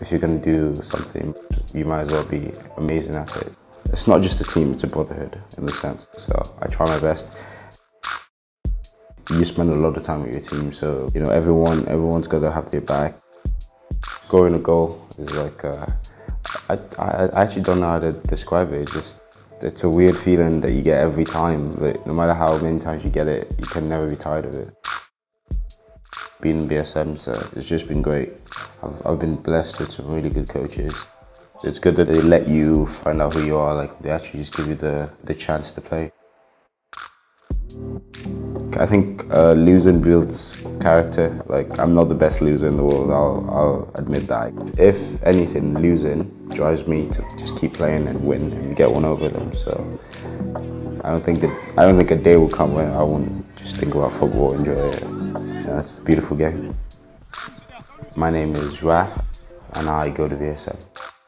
If you're going to do something, you might as well be amazing at it. It's not just a team, it's a brotherhood in the sense. So I try my best. You spend a lot of time with your team, so you know everyone everyone's got to have their back. Scoring a goal is like uh, I, I, I actually don't know how to describe it. It's just it's a weird feeling that you get every time, but no matter how many times you get it, you can never be tired of it. Being in BSM, so it's just been great. I've, I've been blessed with some really good coaches. It's good that they let you find out who you are, like they actually just give you the, the chance to play. I think uh, losing builds character. Like I'm not the best loser in the world. I'll, I'll admit that. If anything, losing drives me to just keep playing and win and get one over them. So I don't think that I don't think a day will come when I won't just think about football, and enjoy it. It's a beautiful game. My name is Raf, and I go to BSM.